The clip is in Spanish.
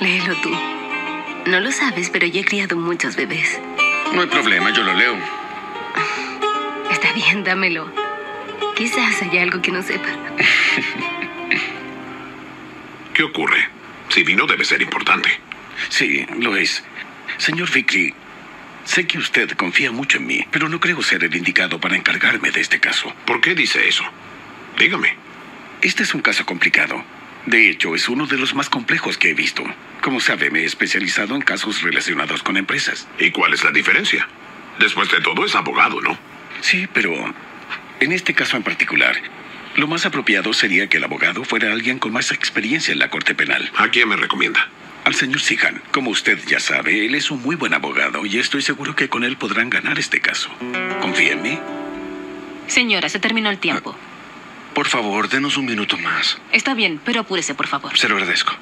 Léelo tú. No lo sabes, pero yo he criado muchos bebés. No hay problema, yo lo leo. Está bien, dámelo. Quizás haya algo que no sepa. ¿Qué ocurre? Si vino debe ser importante. Sí, lo es. Señor Vickley, sé que usted confía mucho en mí, pero no creo ser el indicado para encargarme de este caso. ¿Por qué dice eso? Dígame. Este es un caso complicado. De hecho, es uno de los más complejos que he visto. Como sabe, me he especializado en casos relacionados con empresas. ¿Y cuál es la diferencia? Después de todo es abogado, ¿no? Sí, pero en este caso en particular, lo más apropiado sería que el abogado fuera alguien con más experiencia en la Corte Penal. ¿A quién me recomienda? Al señor Sihan. Como usted ya sabe, él es un muy buen abogado y estoy seguro que con él podrán ganar este caso. ¿Confía en mí? Señora, se terminó el tiempo. Por favor, denos un minuto más. Está bien, pero apúrese, por favor. Se lo agradezco.